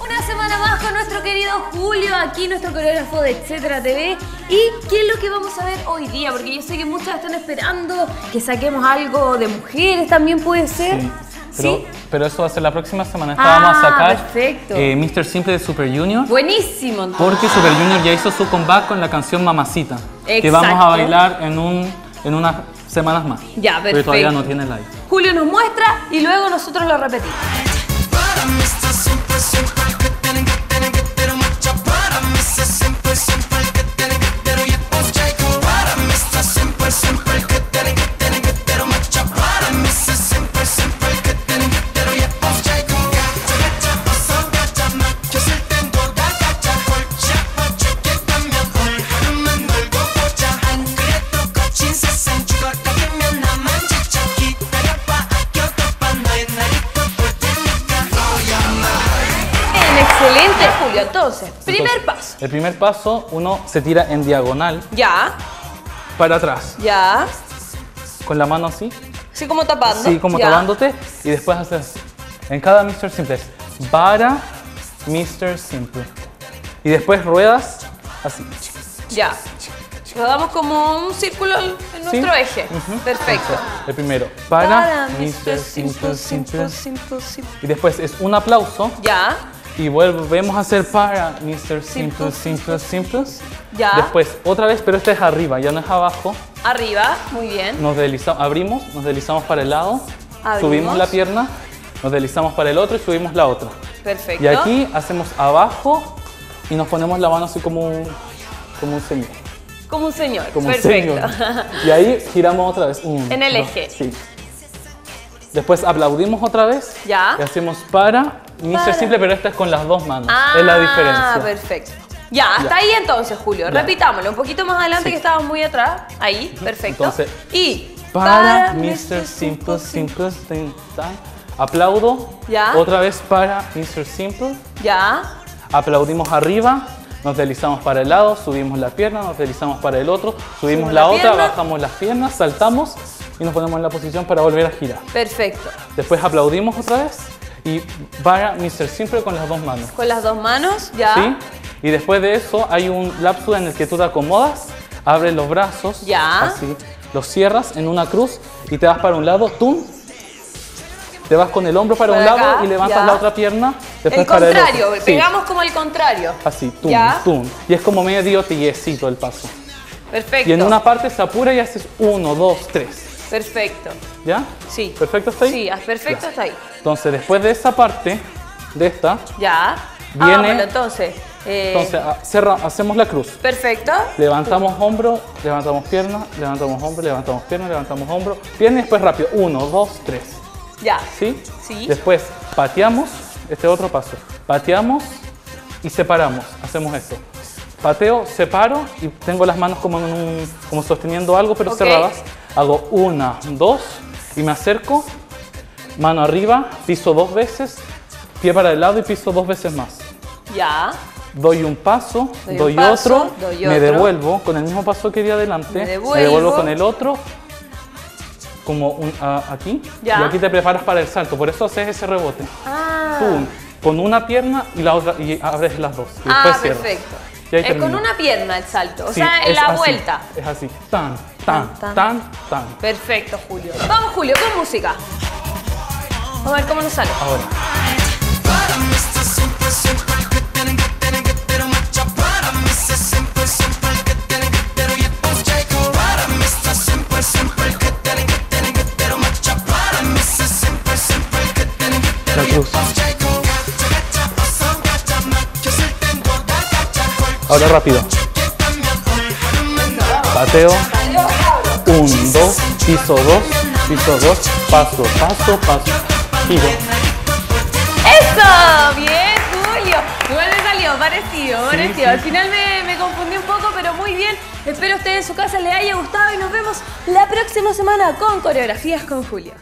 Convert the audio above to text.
Una semana más con nuestro querido Julio, aquí nuestro coreógrafo de Etcétera TV. ¿Y qué es lo que vamos a ver hoy día? Porque yo sé que muchas están esperando que saquemos algo de mujeres, también puede ser. Sí. Pero, ¿Sí? pero eso va a ser la próxima semana. Esta vamos a Ah, sacar perfecto. eh, Mr. Simple de Super Junior. Buenísimo. Porque Super Junior ya hizo su comeback con la canción Mamacita. Que vamos a Exacto. bailar en, un, en unas semanas más. Ya, Pero todavía perfecto. no tiene live. Julio nos muestra y luego nosotros lo repetimos. Excelente, Julio. Entonces, primer Entonces, paso. El primer paso, uno se tira en diagonal Ya, para atrás. ya. Con la mano así. Así como tapando. Sí, como ya. tapándote. Y después haces. En cada Mr. Simple para Mr. Simple. Y después ruedas así. Ya. Lo damos como un círculo en nuestro Sí. eje. Perfecto. El primero, para, Mr. Simple, Simple. simple, simple. Y después es un aplauso. Ya. Y volvemos a hacer para Mr. Simple, Simple, Simple. Ya. Después otra vez, pero este es arriba, ya no es abajo. Arriba. Muy bien. Nos deslizamos, abrimos, nos deslizamos para el lado, Abrimos. subimos la pierna, nos deslizamos para el otro y subimos la otra. Perfecto. Y aquí hacemos abajo y nos ponemos la mano así como un, como un señor. Como un señor. Como un Perfecto. señor. Y ahí giramos otra vez. Un, En el dos, eje. Sí. Después aplaudimos otra vez. Ya. Y hacemos para Mr. Para. Simple, pero esta es con las dos manos. Ah, es la diferencia. perfecto. Ya, hasta Ya. ahí entonces, Julio. Ya. Repitámoslo. Un poquito más adelante Sí. que estábamos muy atrás. Ahí, perfecto. Entonces, y Para Mr. Simple, Simple, Time. Aplaudo. Ya. Otra vez para Mr. Simple. Ya. Aplaudimos arriba, nos deslizamos para el lado, subimos la pierna, nos deslizamos para el otro, subimos Subimos la, la otra, bajamos las piernas, saltamos y nos ponemos en la posición para volver a girar. Perfecto. Después aplaudimos otra vez y para Mr. Simple con las dos manos. Con las dos manos, ya. ¿Sí? Y después de eso hay un lapso en el que tú te acomodas, abres los brazos, Ya. así, los cierras en una cruz y te vas para un lado, tú te vas con el hombro para, Para un lado acá, y levantas ya. la otra pierna, después El para el contrario, otro. Sí. pegamos como el contrario. Así, tum, Ya. tum. Y es como medio tiesito el paso. Perfecto. Y en una parte se apura y haces uno, dos, tres. Perfecto. ¿Ya? Sí. ¿Perfecto hasta ahí? Sí, ah, perfecto Ya. hasta ahí. Entonces, después de esa parte, de esta, Ya. Viene- Hagámoslo, entonces. eh, entonces ah, cerra- hacemos la cruz. Perfecto. Levantamos hombro, levantamos pierna, levantamos hombro, levantamos pierna, levantamos hombro. Pierna y después rápido. Uno, dos, tres. Ya. ¿Sí? Sí. Después pateamos, este otro paso. Pateamos y separamos. Hacemos esto. Pateo, separo y tengo las manos como, en un- como sosteniendo algo, pero cerradas. Hago una, dos y me acerco. Mano arriba, piso dos veces, pie para el lado y piso dos veces más. Ya. Doy un paso, Doy un doy, paso, otro, doy me otro. devuelvo con el mismo paso que di adelante, Me devuelvo. con el otro, como un- a- aquí, Ya. y aquí te preparas para el salto, por eso haces ese rebote. Ah. Pum, con una pierna y la otra, y abres las dos, y Ah, después cierras. Perfecto. Y ahí Es con termina. una pierna el salto, o Sí, sea, en la así, vuelta. Es así, tan, tan, Tan, tan. tan, tan. Perfecto, Julio. Vamos, Julio, con música. Vamos a ver cómo nos sale. Ahora, Ahora rápido. Pateo. 1, 2, piso 2, piso 2, paso, paso, paso. Giro. ¡Eso! Bien, Julio. Igual me salió, parecido, parecido. Al final me, me confundí un poco, pero muy bien. Espero a ustedes en su casa les haya gustado y nos vemos la próxima semana con Coreografías con Julio.